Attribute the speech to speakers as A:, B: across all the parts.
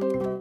A: thank you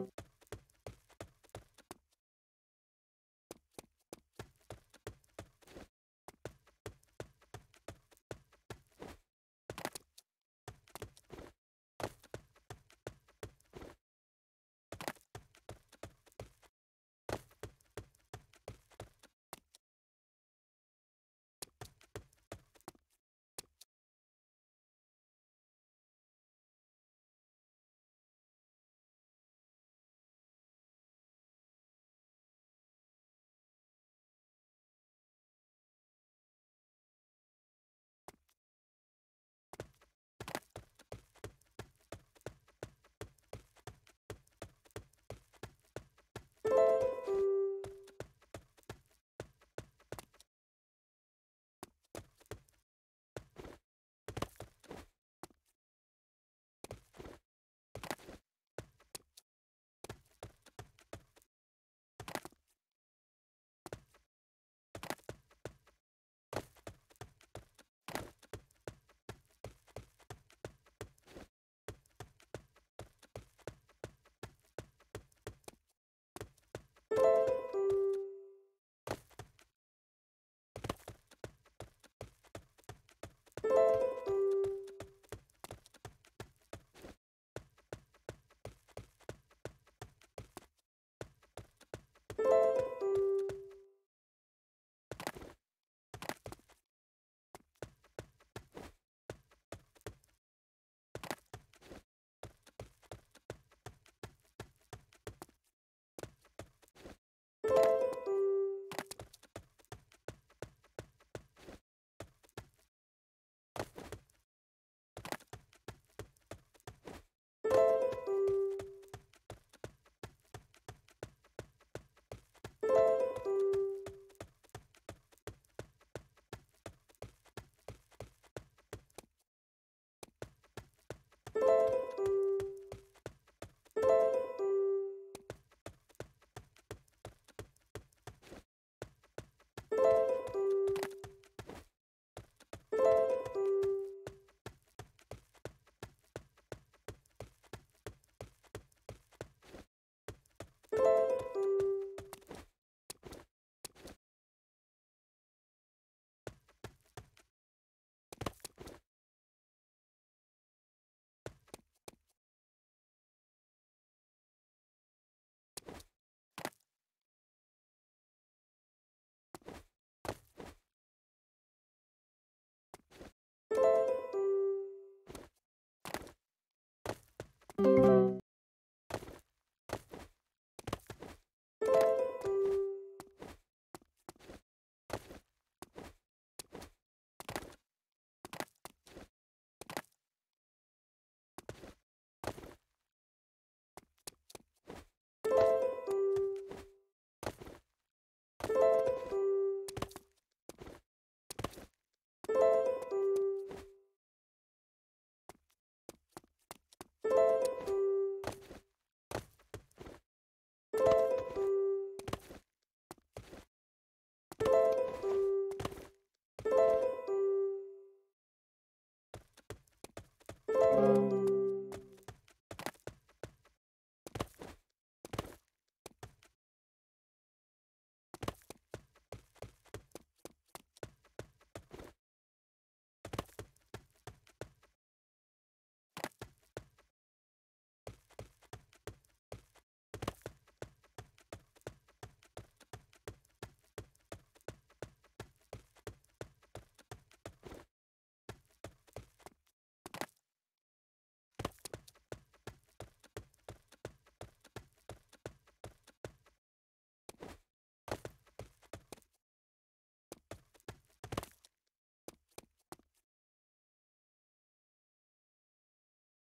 A: you.